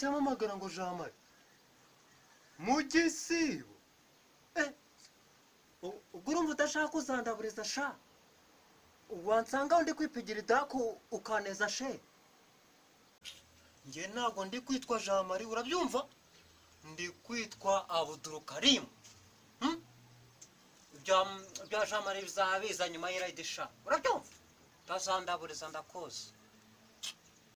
uracyamamagara ngo jean marie mu e, gisibo Eh, ubwo urumva udashaka kuzandaburiza sha wansanga undi kwipigira idaku ukaneza she. Njye ntabwo ndi kwitwa jean marie urabyumva ndi kwitwa abudurukarimu ibya hm? bya jean marie bizaba biza nyuma y'irayidi sha urabyumva utazandaburiza ndakoze